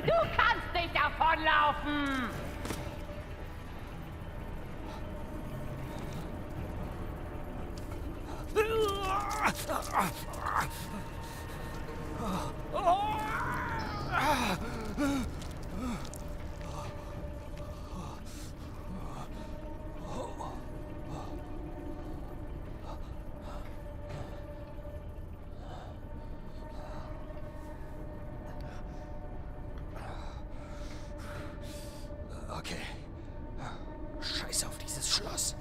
Du kannst nicht davonlaufen! Oh! Schloss.